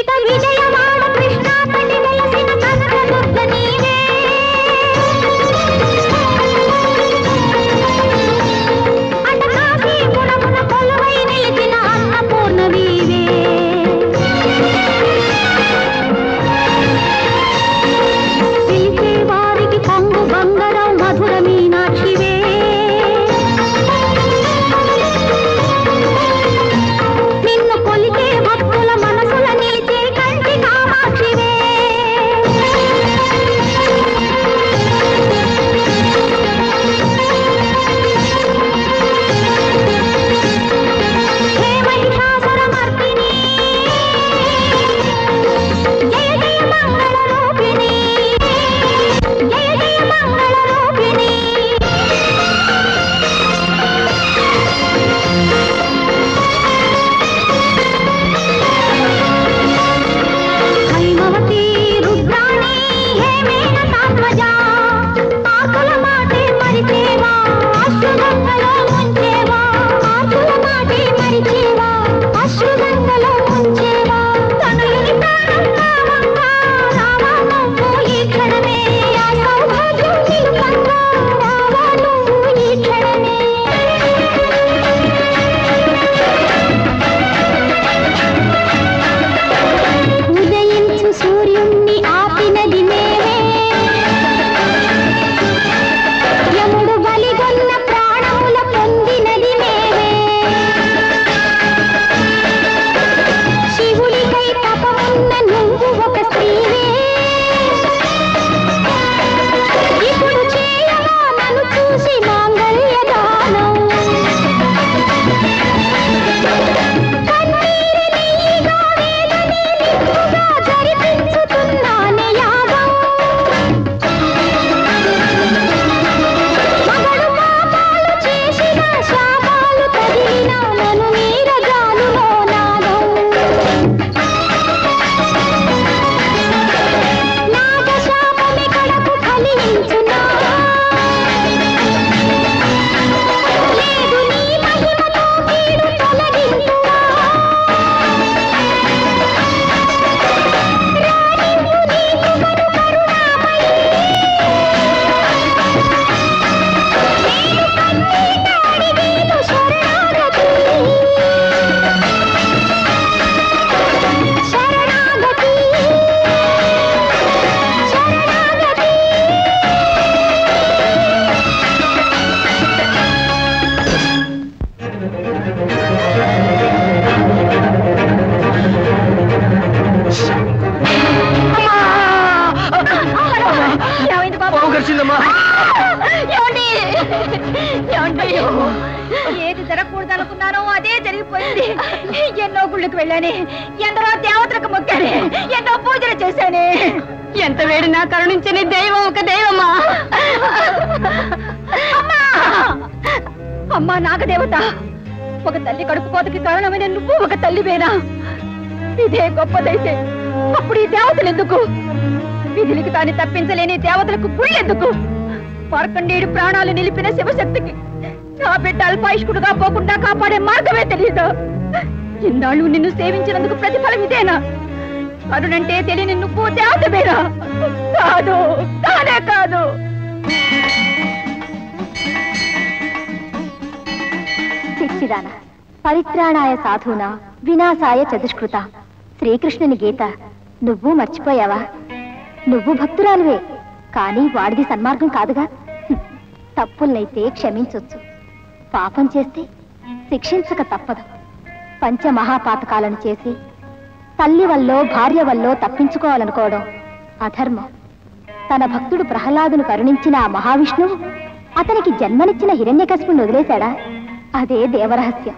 Litre కరిచిందమ్మా ఏది జరగకూడదు అనుకున్నానో అదే జరిగిపోయింది. ఎన్నో గుళ్ళకి వెళ్ళాను ఎందరో దేవతలకు మొక్కాను ఎన్నో పూజలు చేశాను. ఎంత వేడినా కరుణించని దైవం ఒక దైవమా? అమ్మా! నాగదేవత! ఒక తల్లి కడుపుకోతకి కారణమైన నువ్వు ఒక తల్లి తల్లివేనా? ఇదే గొప్పదైతే. అప్పుడు ఈ దేవతలు ఎందుకు విధులకు తాను తప్పించలేని దేవతలకు గుళ్ళెందుకు మార్కండేయుడు ప్రాణాలు నిలిపిన శివశక్తికి నా బిడ్డ అల్పాయుష్కుడుగా పోకుండా కాపాడే మార్గమే తెలియదు ఇన్నాళ్ళు నిన్ను సేవించినందుకు ప్రతిఫలం ఇదేనా? అరుణంటే తెలియని నువ్వు దేవతమేనా కాదు కానే కాదు. శిక్షిదాన పరిత్రాణాయ సాధునా వినాశాయ చతుష్కృత. శ్రీకృష్ణుని గీత నువ్వు మర్చిపోయావా? నువ్వు భక్తురాలువే. కానీ వాడిది సన్మార్గం కాదుగా. హ్మ్. తప్పులనైతే క్షమించొచ్చు. పాపం చేస్తే శిక్షించక తప్పదు. పంచ మహాపాతకాలను చేసి తల్లి వల్లో భార్య వల్లో తప్పించుకోవాలనుకోవడం అధర్మం. తన భక్తుడు ప్రహ్లాదును కరుణించిన ఆ మహావిష్ణువు అతనికి జన్మనిచ్చిన హిరణ్యకశిపుని వదిలేశాడా? అదే దేవరహస్యం.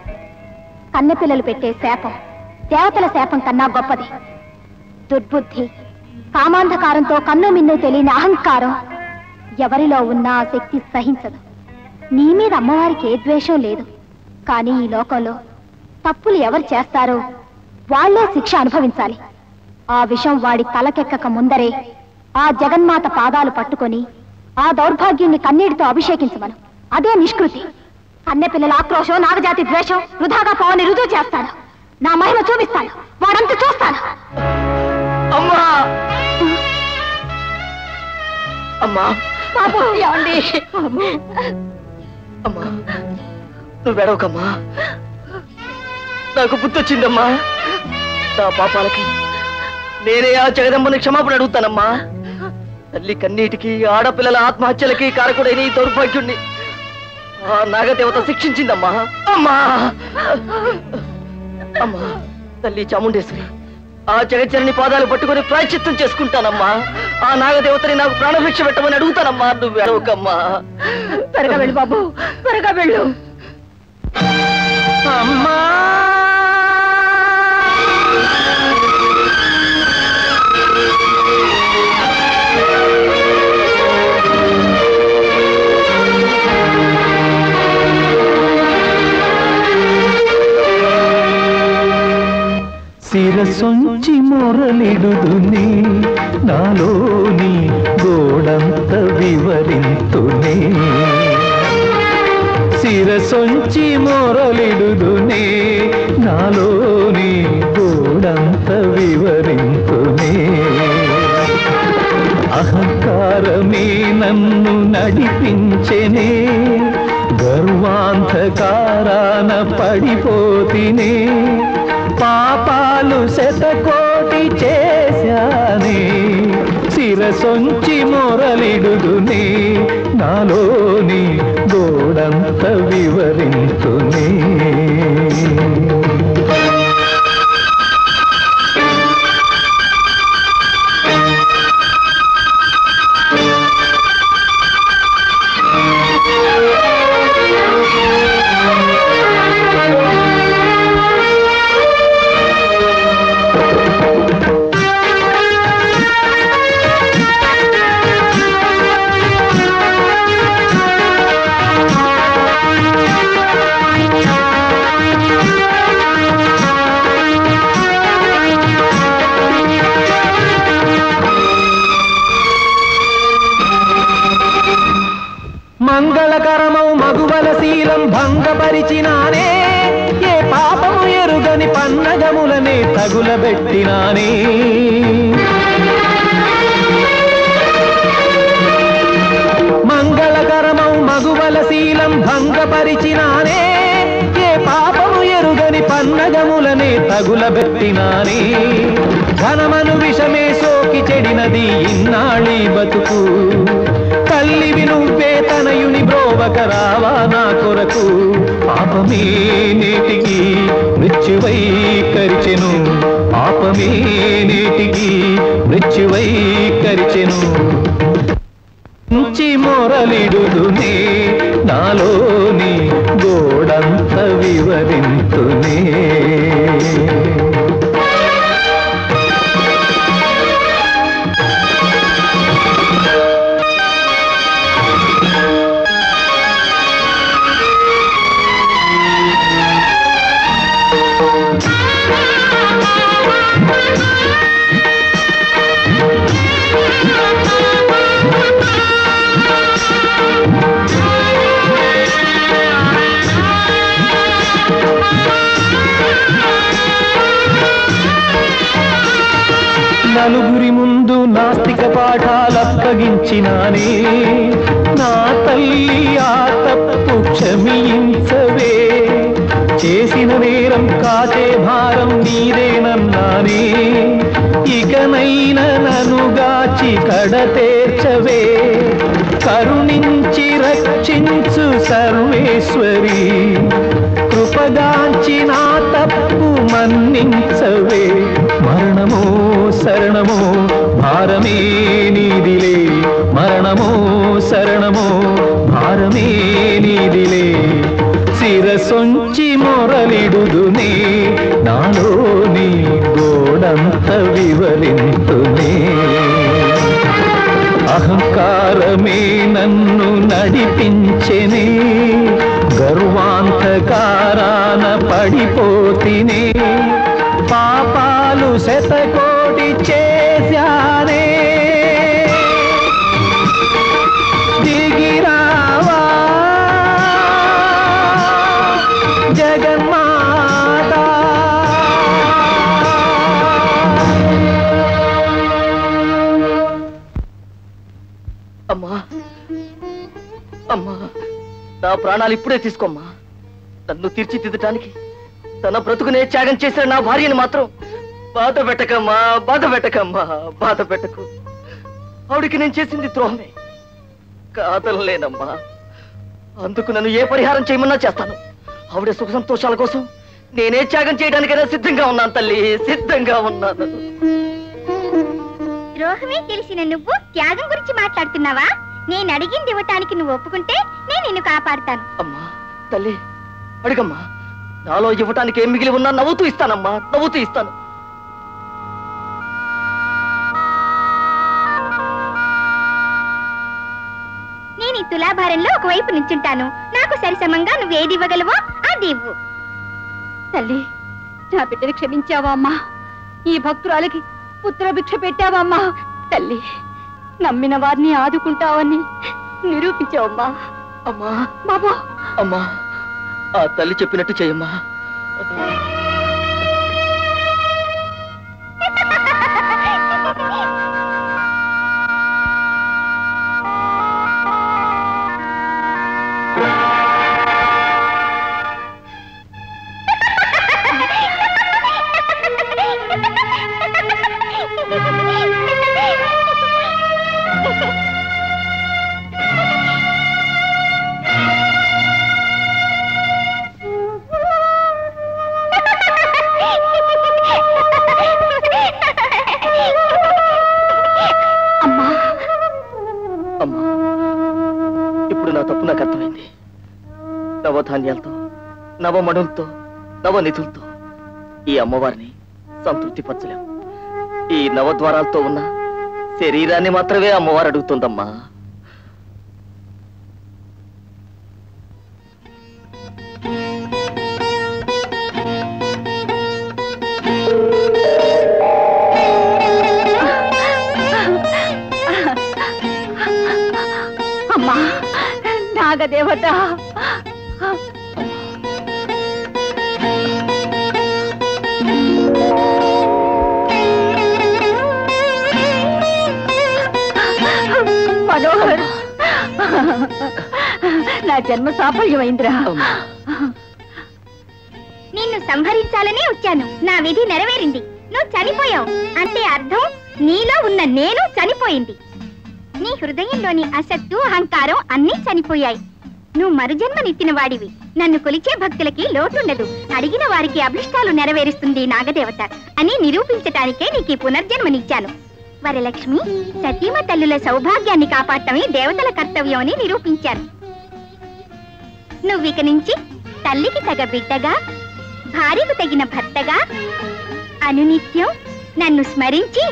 కన్నెపిల్లలు పెట్టే శాపం దేవతల శాపం కన్నా గొప్పది. దుర్బుద్ధి కామాంధకారంతో కన్ను మిన్ను తెలియని అహంకారం ఎవరిలో ఉన్నా శక్తి సహించదు. నీ మీద అమ్మవారికి ఏ ద్వేషం లేదు. కానీ ఈ లోకంలో తప్పులు ఎవరు చేస్తారో వాళ్ళే శిక్ష అనుభవించాలి. ఆ విషం వాడి తలకెక్కక ముందరే ఆ జగన్మాత పాదాలు పట్టుకొని ఆ దౌర్భాగ్యుణ్ణి కన్నీటితో అభిషేకించమను. అదే నిష్కృతి. కన్నెపిల్లల ఆక్రోషం నాగజాతి ద్వేషం వృధాగా పోవని రుజువు చేస్తాను. నా మహిమ చూపిస్తాను. వాడంతా చూస్తాను. అమ్మా. అమ్మా. పాప ఏమండి? అమ్మా. నువ్వు వెడవకమ్మా నాకు గుర్తొచ్చిందమ్మా నా పాపాలకి నేనే ఆ జగదమ్మని క్షమాపణ అడుగుతానమ్మా. తల్లి కన్నీటికి ఆడపిల్లల ఆత్మహత్యలకి కారకుడైన ఈ దౌర్భాగ్యుణ్ణి ఆ నాగదేవత శిక్షించిందమ్మా. అమ్మా. అమ్మా. తల్లి చాముండేశ్వరి. ఆ జగజ్జనని పాదాలు పట్టుకొని ప్రాయశ్చిత్తం చేసుకుంటానమ్మా. ఆ నాగదేవతని నాకు ప్రాణభిక్ష పెట్టమని అడుగుతానమ్మా నువ్వు. అడవకమ్మా త్వరగా వెళ్ళు బాబు. త్వరగా వెళ్ళు. శిరసొంచి మొరలిడుదుని నాలోని గోడంత వివరింతునే. శిరసొంచి మొరలిడుదునే నాలోని గోడంత వివరింతునే. అహంకారమే నన్ను నడిపించెనే. గర్వాంధకారాన పడిపోతినే. పాపా శతకోటి చేశాని. శిరసొంచి మొరలిడుదుని. నాలోని గోడంత వివరింతునే భంగపరిచినానే ఏ పాపము ఎరుగని పన్నగములనే తగులబెట్టినానే. మంగళకరమం మగువల శీలం భంగపరిచినానే ఏ పాపము ఎరుగని పన్నగములనే తగులబెట్టినానే. ఘనమను విషమే సోకి చెడినది ఇన్నాళీ బతుకు. తల్లివి నువ్వే తనయుని బ్రోవక రావా నా కొరకు. పాపమే నేటికి మృత్యువై కరిచెను పాపమే నేటికి మృత్యువై కరిచెను నుంచి మొరలిడుదునే నాలోని గోడంత వివరింతునే. నలుగురి ముందు నాస్తిక పాఠాలప్పగించినానే నా తల్లి ఆ తప్పు క్షమించవే. చేసిన నేరం కాచే భారం నీదేనన్నానే. ఇకనైన ననుగాచి కడతేర్చవే కరుణించి రక్షించు సర్వేశ్వరి. కృపగాంచి నా తప్పు మన్నించవే. శరణమో భారమే నీదిలే. మరణమో శరణమో భారమే నీదిలే. శిరసొంచి మొరలిడుదునే నాలోని గోడంత వివరింతునే. అహంకారమే నన్ను నడిపించెనే గర్వాంతకారాన పడిపోతినే. పాపాలు శతకో ప్రాణాలు ఇప్పుడే తీసుకోమ్మా. నన్ను తీర్చిదిద్దటానికి తన బ్రతుకునే త్యాగం చేసిన నా భార్యని మాత్రం బాధ పెట్టకమ్మా బాధ పెట్టకమ్మా బాధ పెట్టకు. ఆవిడికి నేను చేసింది ద్రోహమే. కాదనలేనమ్మా. అందుకు నన్ను ఏ పరిహారం చేయమన్నా చేస్తాను. ఆవిడ సుఖ సంతోషాల కోసం నేనే త్యాగం చేయడానికైనా సిద్ధంగా ఉన్నాను తల్లి సిద్ధంగా ఉన్నాను. ద్రోహమే తెలిసిన నువ్వు త్యాగం గురించి మాట్లాడుతున్నావా? నేను అడిగింది ఇవ్వటానికి నువ్వు ఒప్పుకుంటే నేను నిన్ను కాపాడుతాను. అమ్మా తల్లి అడిగమ్మా. నాలో ఇవ్వటానికి ఏం మిగిలి ఉన్నా నవ్వుతూ ఇస్తానమ్మా నవ్వుతూ ఇస్తాను. నేను ఈ తులాభారంలో ఒకవైపు నించుంటాను. నాకు సరిసమంగా నువ్వు ఏది ఇవ్వగలవో అది ఇవ్వు. తల్లి నా బిడ్డని క్షమించావా అమ్మా? ఈ భక్తురాలికి పుత్రభిక్ష పెట్టావా అమ్మా? తల్లి నమ్మిన వారిని ఆదుకుంటావని నిరూపించావమ్మా. అమ్మా. బాబా. అమ్మా ఆ తల్లి చెప్పినట్టు చేయమ్మా. తప్పు నాకు అర్థమైంది. నవధాన్యాలతో నవమణులతో నవనిధులతో ఈ అమ్మవారిని సంతృప్తిపరచలేం. ఈ నవద్వారాలతో ఉన్న శరీరాన్ని మాత్రమే అమ్మవారు అడుగుతుందమ్మా. నాగదేవత మనోహర్ నా జన్మ సాఫల్యమైందిరా. నిన్ను సంహరించాలనే వచ్చాను. నా విధి నెరవేరింది. నువ్వు చనిపోయావు. అంటే అర్థం నీలో ఉన్న నేను చనిపోయింది. నీ హృదయంలోని అసత్తు అహంకారం అన్నీ చనిపోయాయి. నువ్వు మరుజన్మనిత్తిన వాడివి నన్ను కొలిచే భక్తులకి లోటుండదు. అడిగిన వారికి అభిష్టాలు నెరవేరుస్తుంది నాగదేవత అని నిరూపించటానికే నీకు పునర్జన్మనిచ్చాను. వరలక్ష్మి సతీమ తల్లుల సౌభాగ్యాన్ని కాపాడటమే దేవతల కర్తవ్యం అని నిరూపించాను నువ్విక నుంచి తల్లికి తగ బిడ్డగా భార్యకు తగిన భర్తగా అనునిత్యం నన్ను స్మరించి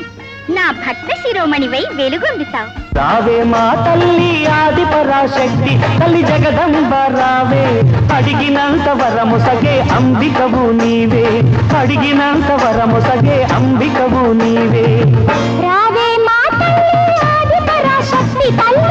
నా భక్త శిరోమణివై వెలుగొందుతావు. రావే మా తల్లి ఆది పరాశక్తి తల్లి జగదంబ రావే అడిగినంత వరము సగే అంబికవు నీవే. అడిగినంత వరము సగే అంబికవు నీవే. రావే మా తల్లి ఆది పరాశక్తి తల్లి